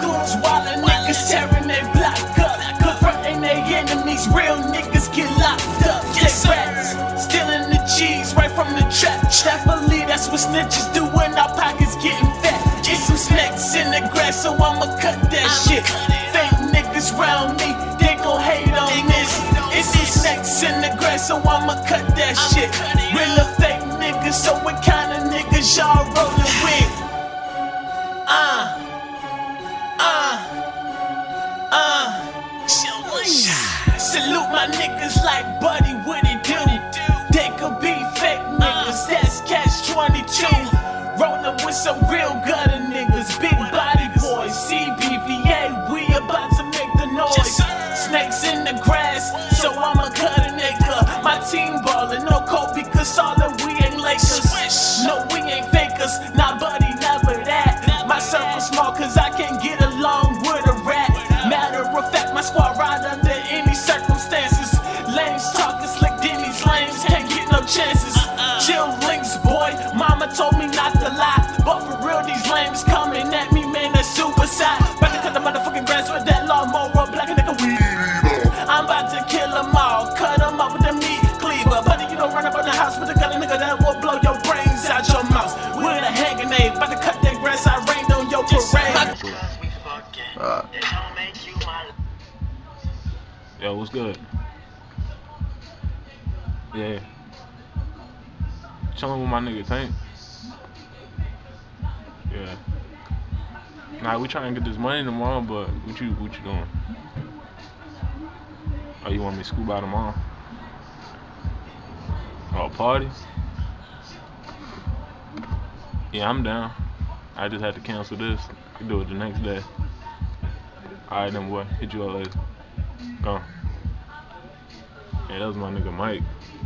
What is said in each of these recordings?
goons wildin', niggas tearing they block up. Confronting their enemies, real niggas get locked up. Yes, rats, stealing the cheese right from the trap. Definitely that's what snitches do when our pockets getting fat. Get some snakes in the grass, so I'ma cut that shit. Fake niggas round me, they gon' hate on this. It's some snakes in the grass, so I'ma cut that shit. Real or fake niggas, so what kind of niggas y'all rollin' with? Uh, Salute my niggas Yo, what's good? Yeah. Chillin' with my nigga Tank. Yeah. Nah, we trying to get this money tomorrow, but what you what you doing? Oh, you want me to scoop by tomorrow? Oh, party? Yeah, I'm down. I just had to cancel this. Do it the next day. Alright then boy, hit you up later. Go. Yeah, that was my nigga Mike.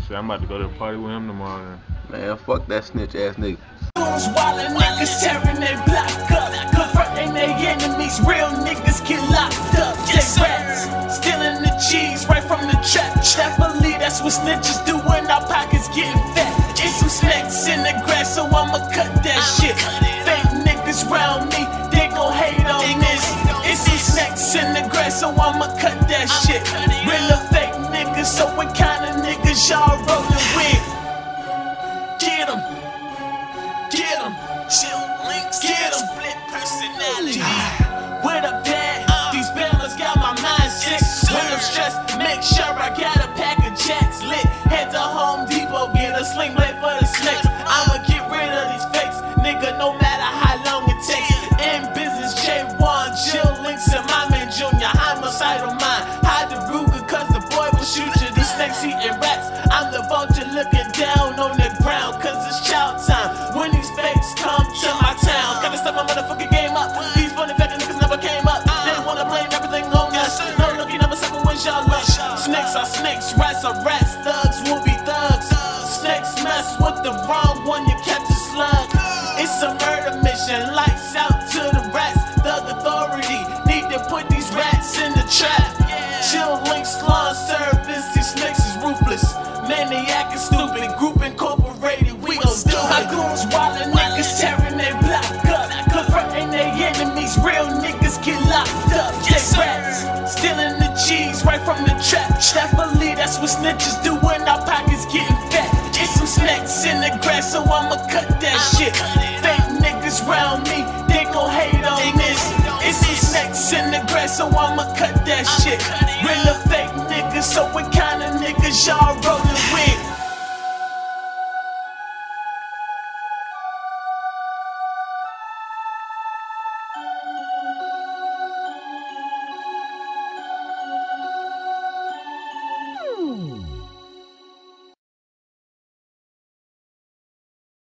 Shit, I'm about to go to a party with him tomorrow then. man, fuck that snitch ass nigga. Goons wildin', niggas tearing they block up. Confronting their enemies, real niggas get locked up. Yes, rats, stealing the cheese right from the trap. Definitely that's what snitches do when our pockets getting fat. Get some snakes in the grass, so I'ma cut that shit. Fake of niggas rats are rats, thugs will be thugs. Snakes mess with the wrong one, you catch a slug. It's a snitches do when our pockets getting fat. Get some snakes in the grass, so I'ma cut that shit. Fake niggas round me, they gon' hate on this. It's some snakes in the grass, so I'ma cut that shit. Real or fake niggas, so what kind of niggas y'all